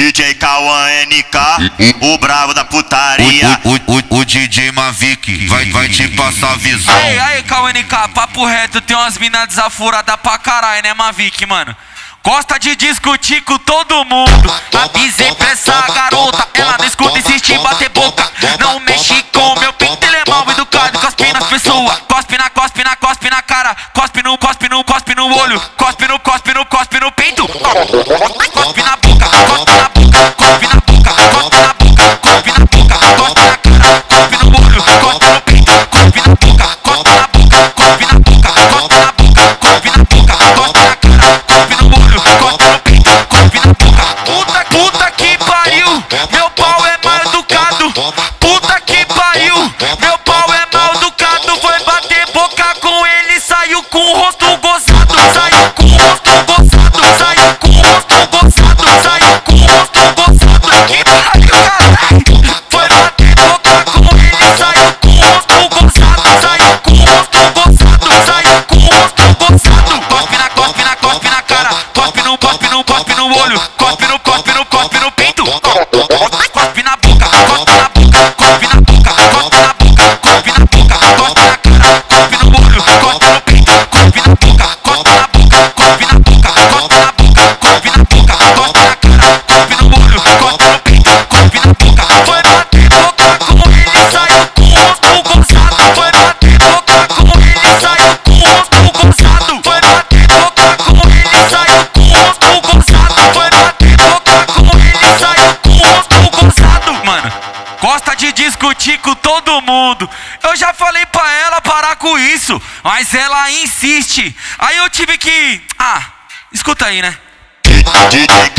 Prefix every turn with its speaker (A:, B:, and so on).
A: DJ Kawan NK, o bravo da putaria.
B: O, o, o, o DJ Mavic vai, vai te passar a visão.
C: Aí, aí, KNK, papo reto, tem umas minas desafuradas pra caralho, né, Mavic, mano? Gosta de discutir com todo mundo. Avisei pra essa garota, ela não escuta insiste em bater boca. Não mexe com meu pinto, ele é mal educado, cospe nas pessoas. Cospe na, cospe na, cospe na cara. Cospe no, cospe no, cospe no olho. Cospe no, cospe no, cospe no peito. Com todo mundo. Eu já falei pra ela parar com isso, mas ela insiste. Aí eu tive que. Ah, escuta aí, né?
A: DJ